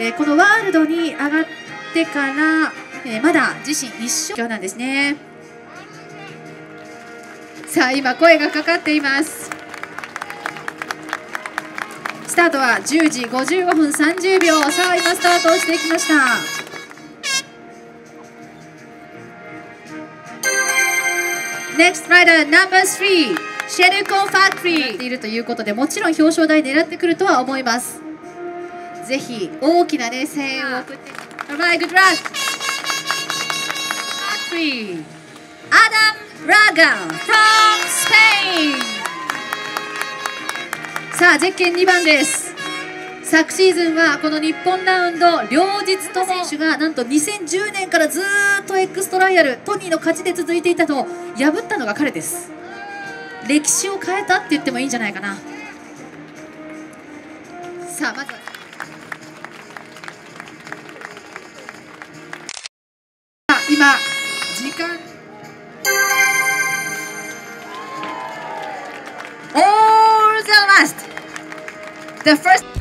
えー、このワールドに上がってから、えー、まだ自身1勝なんですね。さあ今声がかかっています。スタートは10時55分30秒。さあ今スタートをしていきました。Next rider number 3シェルコンファクトリーいるということでもちろん表彰台狙ってくるとは思います。ぜひ大きなね声援を送って Alright, good luck! Factory Adam Raga from Spain さあゼッケン2番です昨シーズンはこの日本ラウンド両日と選手がなんと2010年からずっとエクストライアルトニーの勝ちで続いていたのを破ったのが彼です歴史を変えたって言ってもいいんじゃないかなさあまず the first